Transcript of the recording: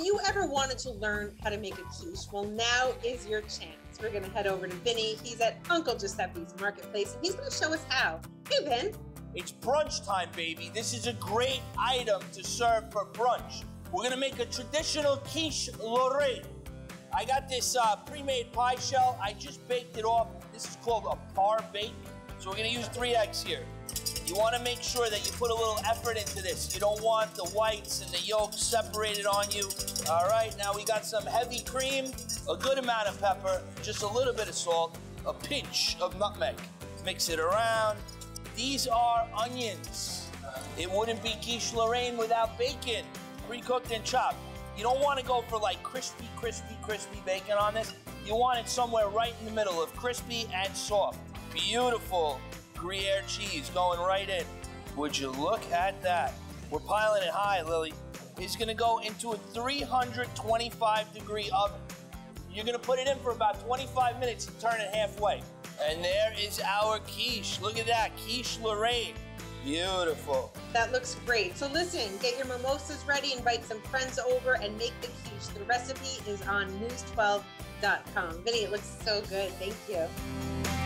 Have you ever wanted to learn how to make a quiche? Well, now is your chance. We're going to head over to Vinny. He's at Uncle Giuseppe's Marketplace, and he's going to show us how. Hey, Vin. It's brunch time, baby. This is a great item to serve for brunch. We're gonna make a traditional quiche Lorraine. I got this uh, pre-made pie shell. I just baked it off. This is called a par bake. So we're gonna use three eggs here. You wanna make sure that you put a little effort into this. You don't want the whites and the yolks separated on you. All right, now we got some heavy cream, a good amount of pepper, just a little bit of salt, a pinch of nutmeg. Mix it around. These are onions. It wouldn't be quiche Lorraine without bacon, pre-cooked and chopped. You don't want to go for like crispy, crispy, crispy bacon on this. You want it somewhere right in the middle of crispy and soft. Beautiful Gruyere cheese going right in. Would you look at that? We're piling it high, Lily. It's gonna go into a 325 degree oven. You're gonna put it in for about 25 minutes and turn it halfway. And there is our quiche. Look at that, quiche Lorraine. Beautiful. That looks great. So listen, get your mimosas ready, invite some friends over, and make the quiche. The recipe is on news12.com. Vinny, it looks so good. Thank you.